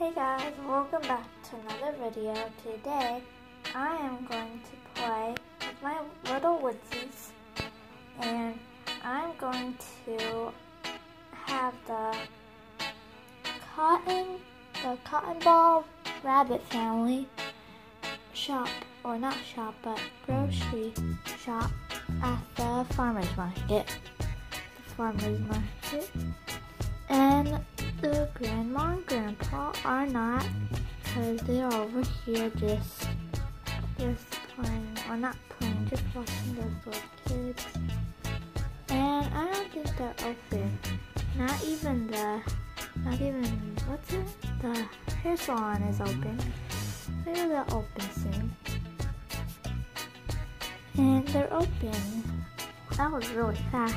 Hey guys, welcome back to another video. Today, I am going to play with my little Woodzeez, and I'm going to have the cotton, the cotton ball rabbit family shop, or not shop, but grocery shop at the farmer's market. The farmer's market. And the grandma grandpa are not because they're over here just just playing or not playing just watching those little kids. And I don't think they're open not even the not even what's it? The hair salon is open. Maybe they'll open soon and they're open. That was really fast.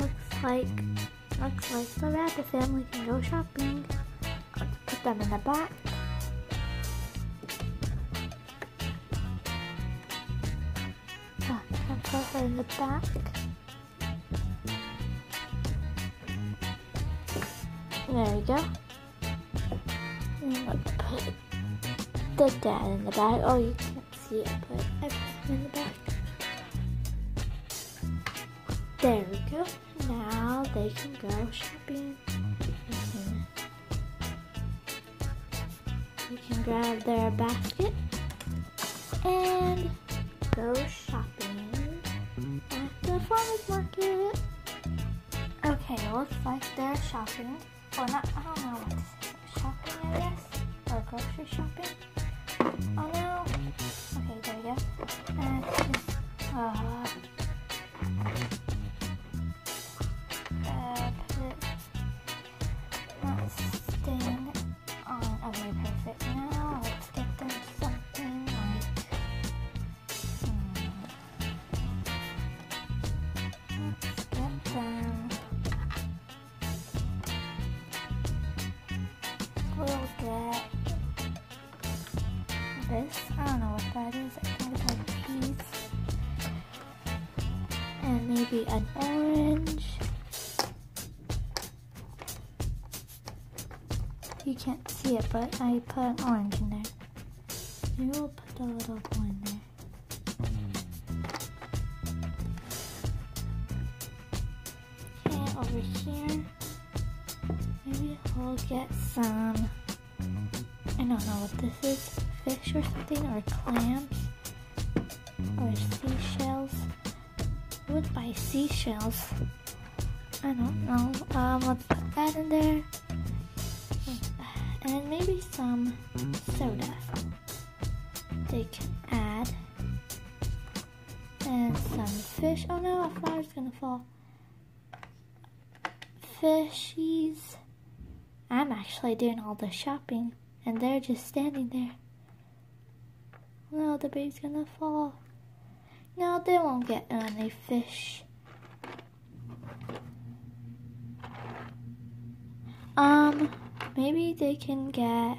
Looks like Looks like the rabbit family can go shopping. Put them in the back. Oh, put her in the back. There we go. Put the dad in the back. Oh, you can't see it, but I put him in the back. There we go. Now they can go shopping. You can grab their basket and go shopping at the farmer's market. Okay, looks like they're shopping. Or not, I don't know what to say. Shopping, I guess? Or grocery shopping? Oh no. Okay, there we go. And just, uh, this. I don't know what that is. I think it's like peas. And maybe an orange. You can't see it, but I put an orange in there. Maybe we'll put the little one there. Okay, over here. Maybe I'll get some I don't know what this is fish or something, or clams, or seashells. I would buy seashells. I don't know. Um, let's put that in there. And maybe some soda they can add. And some fish. Oh no, a flower's gonna fall. Fishies. I'm actually doing all the shopping and they're just standing there. No, the baby's gonna fall. No, they won't get any fish. Um, maybe they can get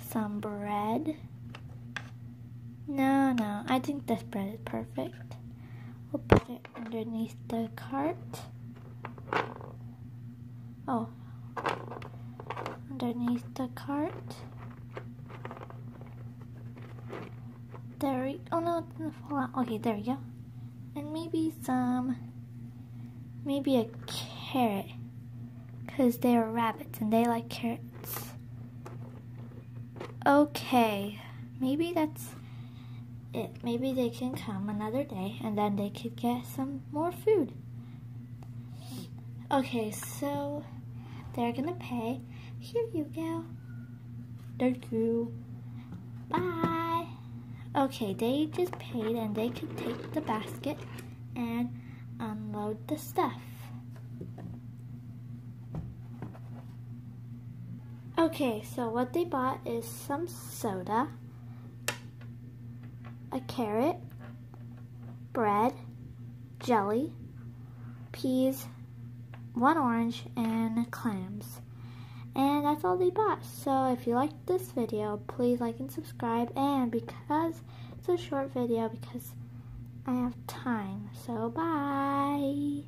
some bread. No, no, I think this bread is perfect. We'll put it underneath the cart. Oh, underneath the cart. There we, fall out. Okay, there we go. And maybe some, maybe a carrot. Because they are rabbits and they like carrots. Okay, maybe that's it. Maybe they can come another day and then they could get some more food. Okay, so they're gonna pay. Here you go. Thank you. Bye. Okay, they just paid and they could take the basket and unload the stuff. Okay, so what they bought is some soda, a carrot, bread, jelly, peas, one orange, and clams. And that's all they bought. So if you liked this video, please like and subscribe. And because it's a short video, because I have time. So bye.